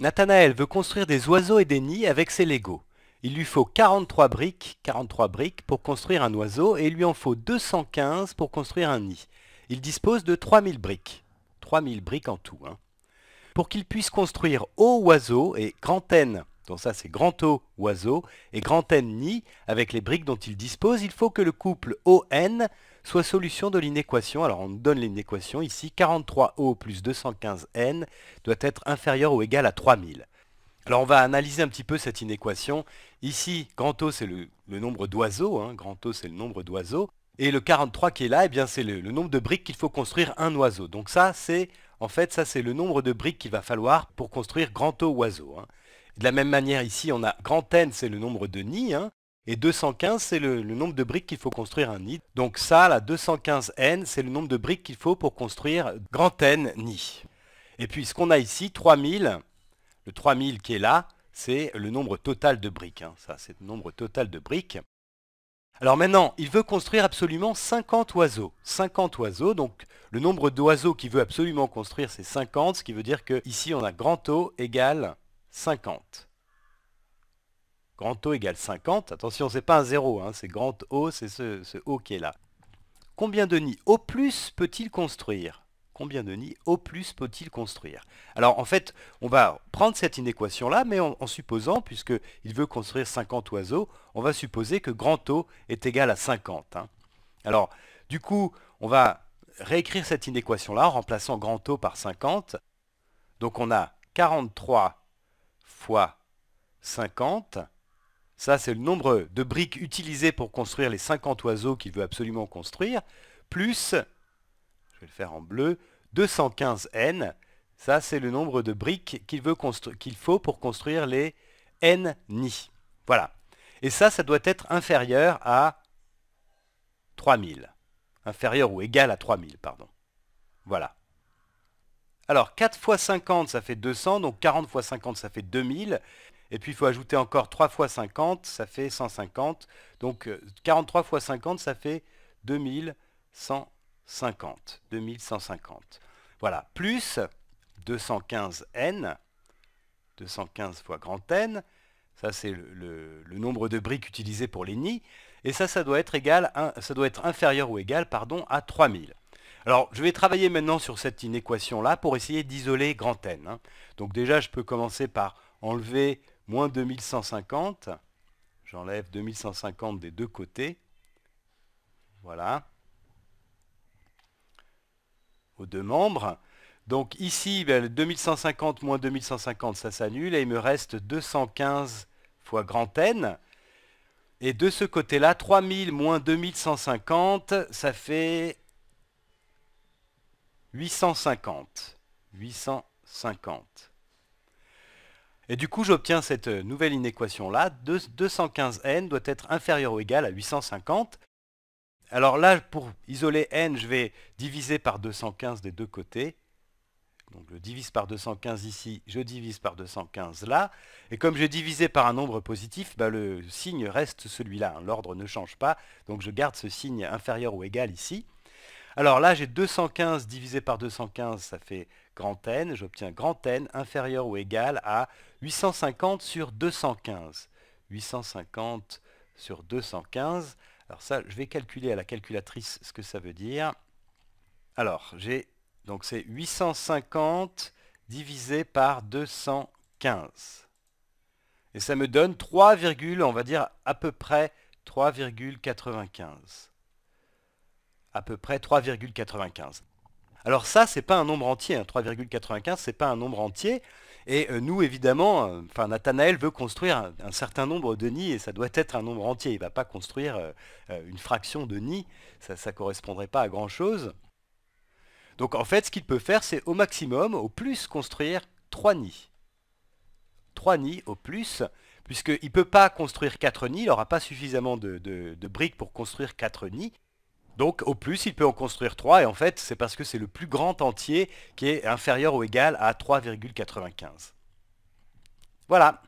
Nathanaël veut construire des oiseaux et des nids avec ses Legos. Il lui faut 43 briques, 43 briques pour construire un oiseau et il lui en faut 215 pour construire un nid. Il dispose de 3000 briques. 3000 briques en tout. hein. Pour qu'il puisse construire O oiseau et grand N, donc ça c'est grand O oiseau et grand N nid, avec les briques dont il dispose, il faut que le couple ON soit solution de l'inéquation. Alors on donne l'inéquation ici, 43O plus 215N doit être inférieur ou égal à 3000. Alors on va analyser un petit peu cette inéquation. Ici, grand O c'est le, nombre d'oiseaux, hein, grand O c'est le nombre d'oiseaux, et le 43 qui est là, eh bien c'est le, le nombre de briques qu'il faut construire un oiseau. Donc ça c'est, en fait, ça c'est le nombre de briques qu'il va falloir pour construire grand O oiseau. hein. De la même manière ici, on a grand N c'est le nombre de nids, hein, et 215 c'est le, nombre de briques qu'il faut construire un nid. Donc ça, la 215N, c'est le nombre de briques qu'il faut pour construire grand N nid. Et puis ce qu'on a ici, 3000, le 3000 qui est là, c'est le nombre total de briques. hein. Ça, c'est le nombre total de briques. Alors maintenant, il veut construire absolument 50 oiseaux. 50 oiseaux, donc le nombre d'oiseaux qu'il veut absolument construire, c'est 50, ce qui veut dire que ici on a grand O égale 50. Grand O égale 50. Attention, c'est pas un 0, hein, c'est grand O, c'est ce, O qui est là. Combien de nids O plus peut-il construire? Combien de nids O plus peut-il construire? Alors en fait, on va prendre cette inéquation-là, mais en, en supposant, puisqu'il veut construire 50 oiseaux, on va supposer que grand O est égal à 50. hein. Alors, du coup, on va réécrire cette inéquation-là en remplaçant grand O par 50. Donc on a 43 fois 50. Ça, c'est le nombre de briques utilisées pour construire les 50 oiseaux qu'il veut absolument construire, plus, je vais le faire en bleu, 215n. Ça, c'est le nombre de briques qu'il faut pour construire les n nids. Voilà. Et ça, ça doit être inférieur à 3000. Inférieur ou égal à 3000, pardon. Voilà. Alors, 4 fois 50, ça fait 200, donc 40 fois 50, ça fait 2000. Et puis, il faut ajouter encore 3 fois 50, ça fait 150. Donc, euh, 43 fois 50, ça fait 2150. 2150. Voilà. Plus 215n. 215 fois grand N. Ça, c'est le, nombre de briques utilisées pour les nids. Et ça, ça doit être, égal ça doit être inférieur ou égal pardon, à 3000. Alors, je vais travailler maintenant sur cette inéquation-là pour essayer d'isoler grand N. hein. Donc déjà, je peux commencer par enlever moins 2150. J'enlève 2150 des deux côtés. Voilà. Aux deux membres. Donc ici, ben, le 2150 moins 2150, ça s'annule. Et il me reste 215 fois grand N. Et de ce côté-là, 3000 moins 2150, ça fait 850. 850. Et du coup, j'obtiens cette nouvelle inéquation-là. 215n doit être inférieur ou égal à 850. Alors là, pour isoler n, je vais diviser par 215 des deux côtés. Donc je divise par 215 ici, je divise par 215 là. Et comme j'ai divisé par un nombre positif, bah, le signe reste celui-là. hein. L'ordre ne change pas. Donc je garde ce signe inférieur ou égal ici. Alors là, j'ai 215 divisé par 215, ça fait grand N. J'obtiens grand N inférieur ou égal à 850 sur 215. 850 sur 215. Alors ça, je vais calculer à la calculatrice ce que ça veut dire. Alors, j'ai donc c'est 850 divisé par 215. Et ça me donne 3, virgule, on va dire à peu près 3,95 à peu près 3,95. Alors ça, c'est pas un nombre entier, hein, 3,95, c'est pas un nombre entier. Et euh, nous, évidemment, euh, Nathanaël veut construire un, certain nombre de nids et ça doit être un nombre entier. Il va pas construire euh, euh, une fraction de nids, ça ne correspondrait pas à grand chose. Donc en fait, ce qu'il peut faire, c'est au maximum, au plus, construire 3 nids. 3 nids au plus, puisqu'il ne peut pas construire 4 nids, il n'aura pas suffisamment de, de- de briques pour construire 4 nids. Donc au plus, il peut en construire 3, et en fait, c'est parce que c'est le plus grand entier qui est inférieur ou égal à 3,95. Voilà.